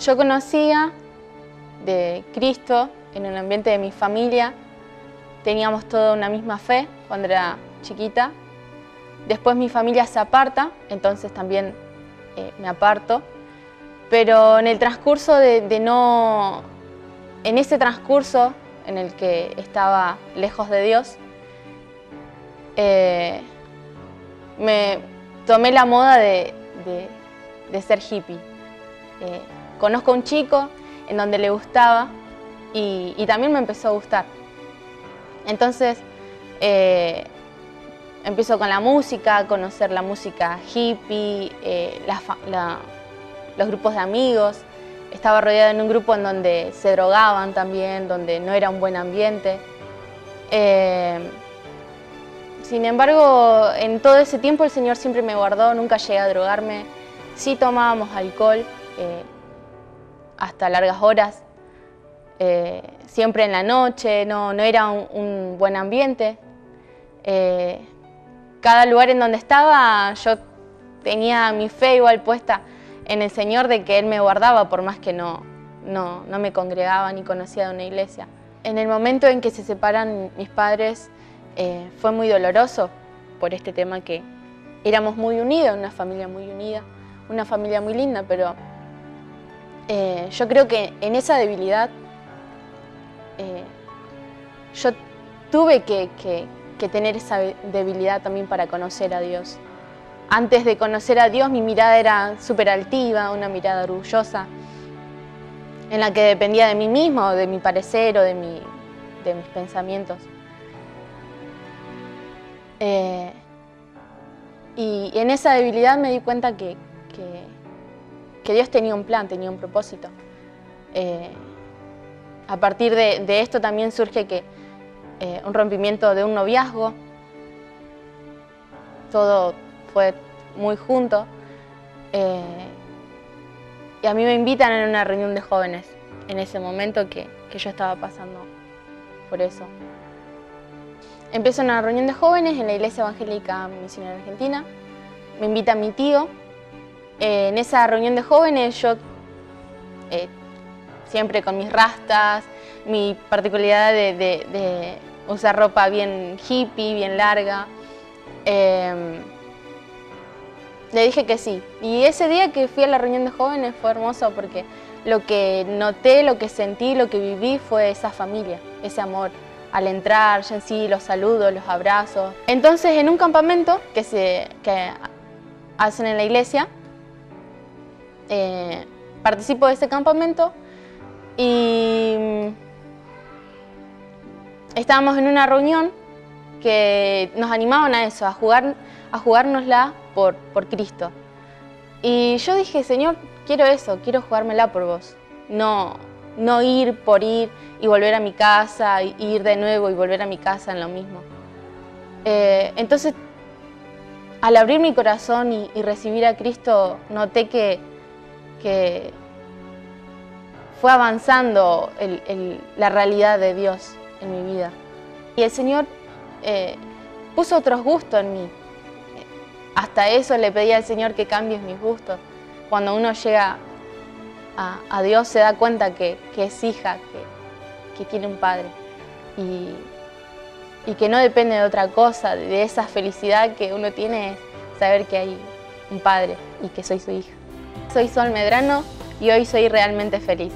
Yo conocía de Cristo en el ambiente de mi familia, teníamos toda una misma fe cuando era chiquita. Después mi familia se aparta, entonces también eh, me aparto. Pero en el transcurso de, no... En ese transcurso en el que estaba lejos de Dios, eh, me tomé la moda de, ser hippie. Eh, conozco a un chico en donde le gustaba y, también me empezó a gustar. Entonces eh, empiezo con la música, conocer la música hippie, eh, los grupos de amigos. Estaba rodeada en un grupo en donde se drogaban también, donde no era un buen ambiente. Eh, sin embargo, en todo ese tiempo el Señor siempre me guardó, nunca llegué a drogarme. Sí tomábamos alcohol hasta largas horas, eh, siempre en la noche, no, no era un, buen ambiente. Eh, cada lugar en donde estaba yo tenía mi fe igual puesta en el Señor de que Él me guardaba por más que no, no, me congregaba ni conocía de una iglesia. En el momento en que se separan mis padres eh, fue muy doloroso por este tema que éramos muy unidos, una familia muy unida, una familia muy linda, pero yo creo que en esa debilidad eh, yo tuve que, tener esa debilidad también para conocer a Dios. Antes de conocer a Dios mi mirada era súper altiva, una mirada orgullosa, en la que dependía de mí mismo, de mi parecer o de, de mis pensamientos. Eh, y, en esa debilidad me di cuenta que, Dios tenía un plan, tenía un propósito. Eh, a partir de, esto también surge que eh, un rompimiento de un noviazgo, todo fue muy junto. Eh, y a mí me invitan en una reunión de jóvenes en ese momento que, yo estaba pasando por eso. Empiezo una reunión de jóvenes en la Iglesia Evangélica Misionera Argentina. Me invita mi tío. Eh, en esa reunión de jóvenes yo siempre con mis rastas, mi particularidad de, usar ropa bien hippie, bien larga. Em, le dije que sí. Y ese día que fui a la reunión de jóvenes fue hermoso porque lo que noté, lo que sentí, lo que viví fue esa familia, ese amor. Al entrar, ya en sí, los saludos, los abrazos. Entonces, en un campamento que, se, que hacen en la iglesia, eh, participo de ese campamento y mm, estábamos en una reunión que nos animaban a eso, a, jugar, a jugárnosla por, por Cristo. Y yo dije, Señor, quiero eso, quiero jugármela por vos. No, no ir por ir y volver a mi casa, y ir de nuevo y volver a mi casa en lo mismo. Eh, entonces, al abrir mi corazón y, recibir a Cristo, noté que, que fue avanzando la realidad de Dios en mi vida. Y el Señor eh, puso otros gustos en mí. Hasta eso le pedí al Señor que cambies mis gustos. Cuando uno llega a, Dios se da cuenta que, es hija, que, tiene un padre. Y, y que no depende de otra cosa, de esa felicidad que uno tiene es saber que hay un padre y que soy su hija. Soy Sol Medrano y hoy soy realmente feliz.